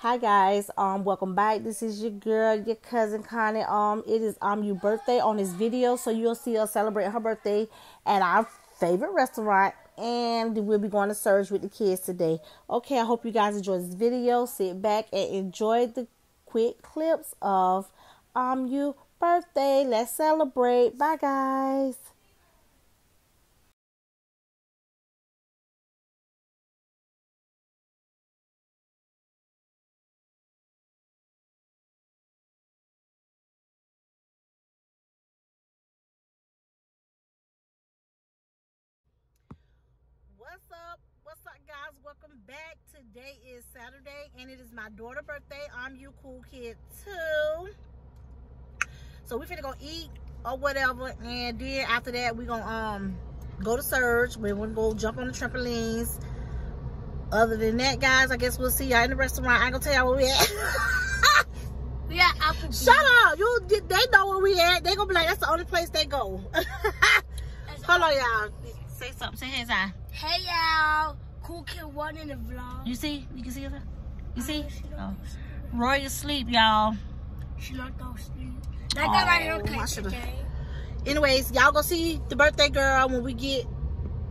Hi guys, um, welcome back. This is your girl, your cousin Connie. Um, it is um your birthday on this video, so you'll see us celebrate her birthday at our favorite restaurant, and we'll be going to Surge with the kids today. Okay, I hope you guys enjoy this video. Sit back and enjoy the quick clips of um your birthday. Let's celebrate. Bye guys. What's up? What's up, guys? Welcome back. Today is Saturday, and it is my daughter's birthday. I'm you cool kid too. So we're finna go eat or whatever, and then after that we gonna um go to Surge. We're gonna go jump on the trampolines. Other than that, guys, I guess we'll see y'all in the restaurant. I ain't gonna tell y'all where we at. We Applebee's. Shut up! You, they know where we at. They gonna be like, that's the only place they go. Hold on, y'all. Say something. Say hey, Zai. Hey y'all, Cool Kid One in the vlog. You see? You can see her? You see? Oh. Roy is asleep, y'all. She not go sleep. That guy right here Oh, okay. Anyways, y'all go see the birthday girl when we get,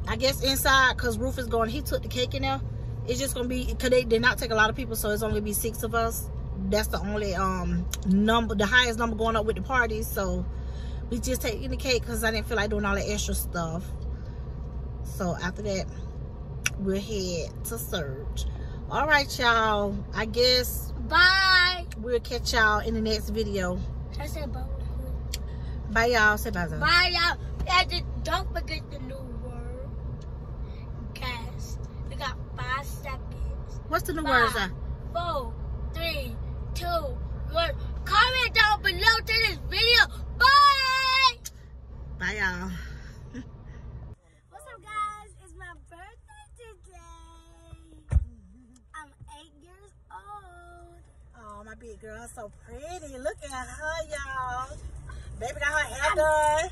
I guess, inside because Rufus is going. He took the cake in there. It's just gonna be because they did not take a lot of people, so it's only gonna be six of us. That's the only um number, the highest number going up with the parties. So we just taking the cake because I didn't feel like doing all the extra stuff. So after that, we'll head to Surge. All right, y'all. I guess Bye. we'll catch y'all in the next video. I said bye. Bye, y'all. Say bye, Zai. Bye y'all. Don't forget the new word. Guys, we got five seconds. What's the new Bye. words? Zai? Four, three, two, one. Comment down below to this video. Bye. Bye, y'all. What's up, guys? It's my birthday today. I'm eight years old. Oh, my big girl so pretty. Look at her, y'all. Baby got her hair done.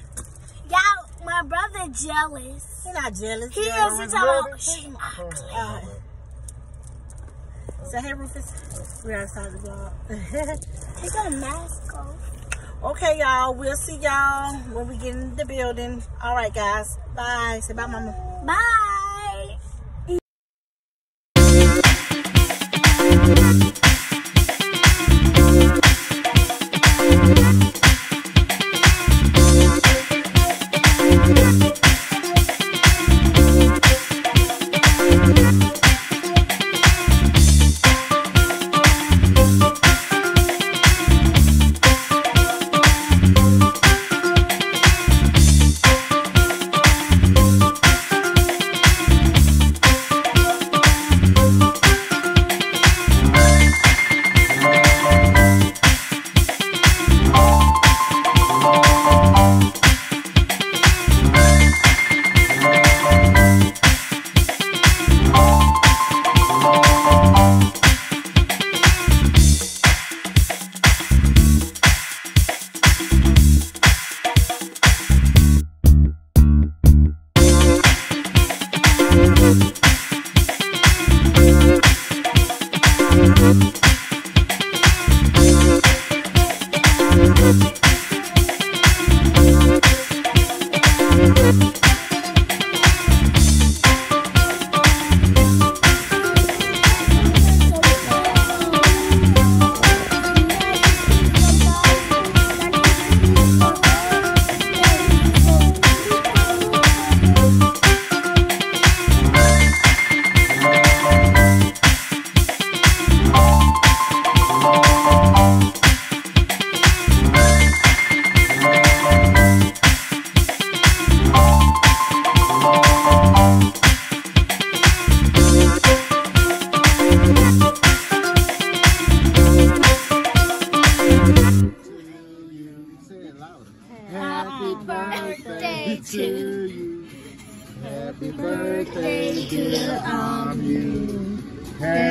Y'all, my brother jealous. He not jealous. He girl. is talking about Say hey, Rufus. We are starting the vlog. He got a mask on. okay, y'all. We'll see y'all when we get in the building. All right, guys. Bye. Say bye, mama. Bye.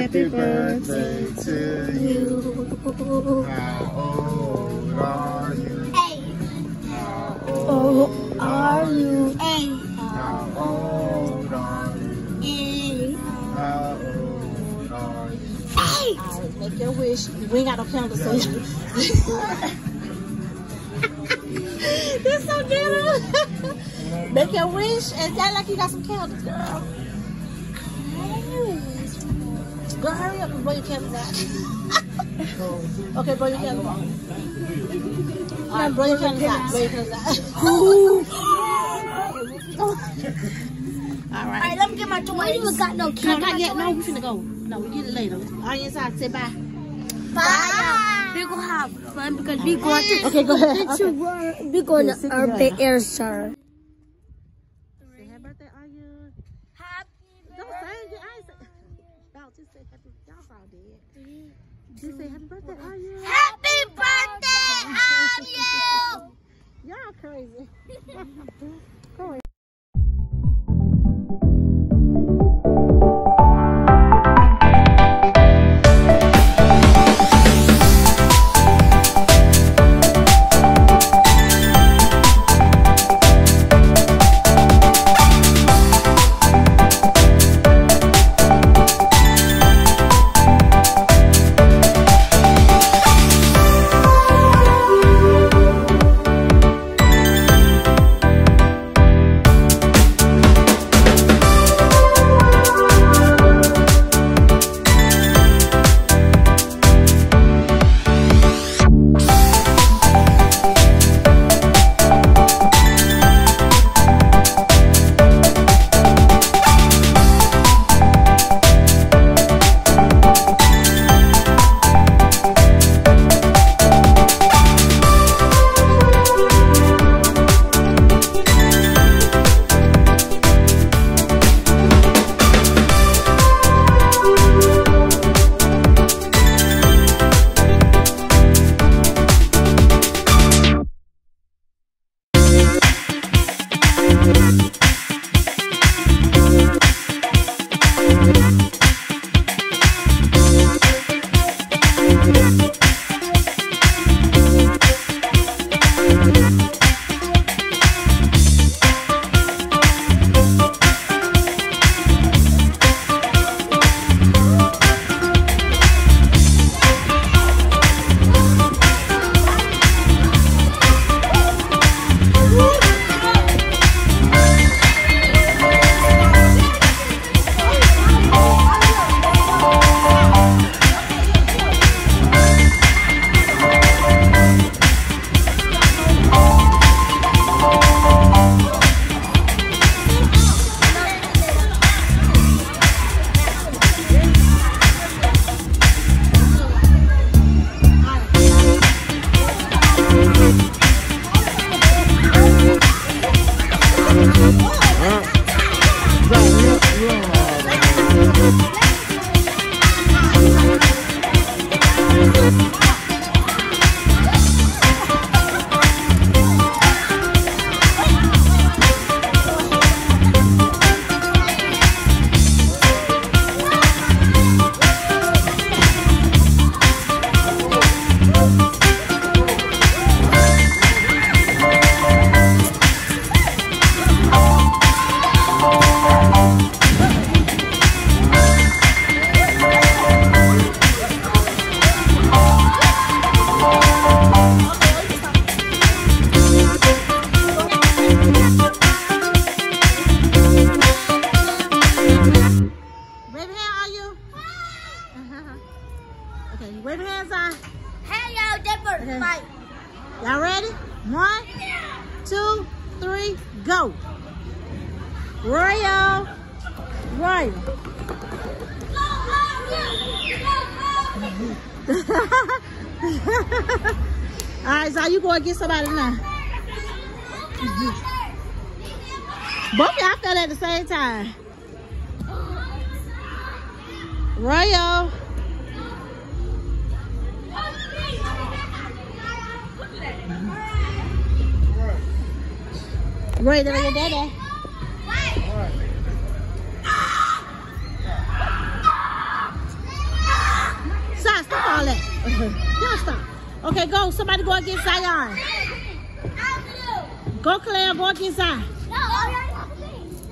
Happy birthday to you. How old are you? How old are you? Hey, How old are you? hey, How old are you? All right, make your wish. We ain't got no candles, so. this so good. make your wish and act like you got some candles, girl. Girl, hurry up and blow your candles out. okay, blow your candles out. All right, blow your candles out. Blow your candles out. All right. Let me get my toys. I even got no candy. not yet. No, we finna go. No, we get it later. On your side, say bye. Bye. We're gonna have fun because we're going to. Okay, go ahead. to We're going to Urban Air Star. Say happy birthday, are you? Happy Don't say it. I ain't say. Y'all just say happy. Y'all all Just say happy birthday, are you? Happy birthday, are you? Y'all crazy. Go okay, wave your hands on. Hey, yo, Denver, Okay. fight. Y'all ready? One, two, three, go. Royal. Royal. All right, so you go and get somebody now. Both of y'all fell at the same time. Royal. Right, they're your daddy. Zion, stop all that. Don't stop. Okay, go. Somebody go against Zion. Go, Claire. Go against Zion.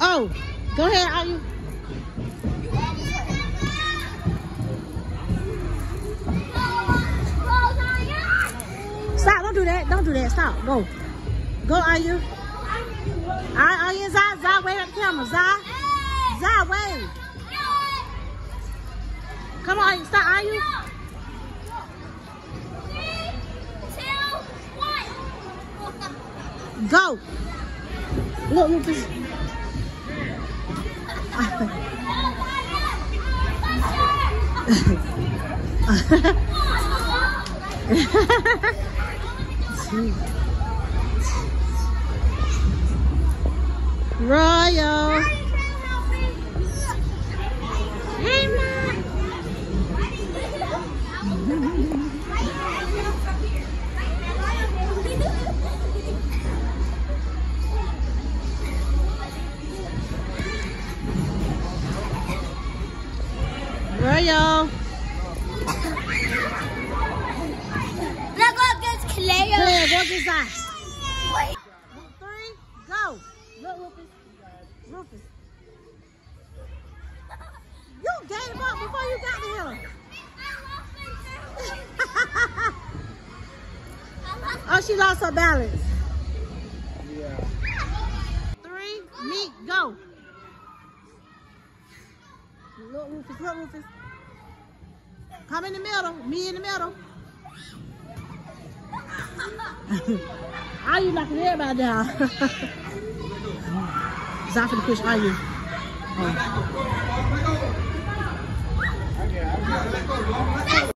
Oh, go ahead. Are you? Stop. Don't do that. Don't do that. Stop. Go. Go, are you? All right, oh, are you Zai? Zai, wave at the camera. Zai. Zai, wave. Come on, stop, are you? Go. Look, look, this. Royal. Hey, Ma. Royal. Let's go against Cleo. Clear, go this side. Three, go. Look, Rufus. Rufus. You gave up before you got to him. oh, she lost her balance. Yeah. Three, meet, go. Look, Rufus, look, Rufus. Come in the middle, me in the middle. Are you knocking everybody down? Not for the push, are you? Oh.